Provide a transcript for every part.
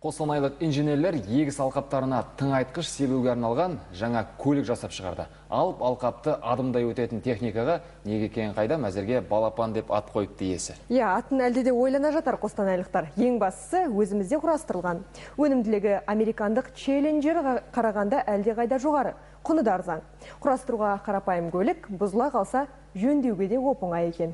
Қостанайлық инженерлер егіс алқаптарына тыңайтқыш себуге арналған жаңа көлік жасап шығарды. Алып алқапты адымдай өтетін техникаға неге екенін қайдам әзірге балапан деп ат қойыпты иесі. Иә, атын әлде де ойлана жатар қостанайлықтар. Ең бастысы өзімізде құрастырылған. Өнімділігі американдық челленджер қарағанда әлде қайда жоғары. Құны да арзан. Құрастыруға қарапайым көлік бұзыла қалса жөндеуге де оп оңай екен.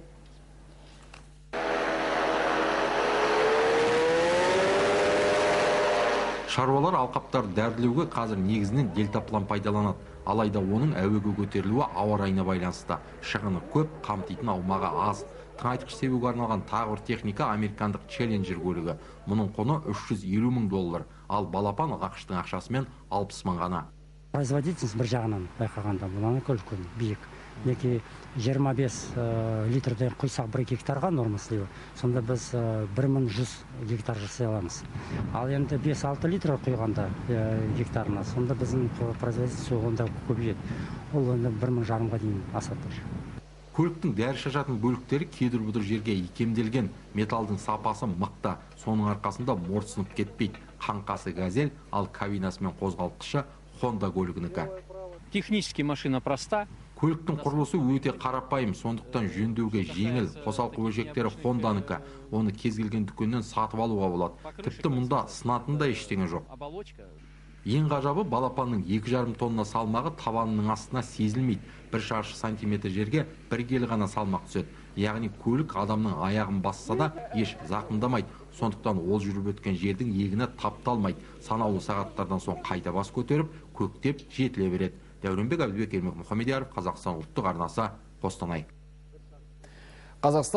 Шаруалар алқаптарды дәрілеуге қазір негізінен дельтаплан пайдаланады. Алайда оның әуеге көтерілуі ауа райына байланысты. Шығыны көп, қамтитын аумағы аз. Тыңайтқыш себуге арналған тағы бір техника американдық челленджер көлігі. Мұның құны 350 мың доллар, ал балапан ақштың ақшасымен 60 мың ғана. Производительность бір жағынан байқағанда мынаны үлкен биік мінекей жиырма бес литрден құйсақ бір гектарға нормасы сонда біз бір мың жүз гектар жасай аламыз. Ал енді бес алты литр құйғанда гектарына сонда біздің производительность онда көбейеді ол енді бір мың жарымға дейін асады. Көліктің дәрі шашатын бөліктері кедір бұдыр жерге икемделген. Металдың сапасы мықты. Соның арқасында морт кетпейді. Қаңқасы газель ал кабинасы мен қозғалтқышы хонда көлігінікі. Технически машина проста көліктің құрылысы өте қарапайым сондықтан жөндеуге жеңіл. Қосалқы бөлшектері хонданікі оны кез келген дүкеннен сатып алуға болады. Тіпті мұнда сынатын да ештеңе жоқ. Ең ғажабы балапанның екі жарым тонна салмағы табанының астына сезілмейді. Бір шаршы сантиметр жерге бір келі ғана салмақ түседі. Яғни көлік адамның аяғын басса да еш зақымдамайды. Сондықтан ол жүріп өткен жердің егіні тапталмайды. Санаулы сағаттардан соң қайта бас көтеріп көктеп жетіле береді. Дәуренбек әбдібек ермек мұхамедияров қазақстан ұлттық арнасы қостанай. Қазақстан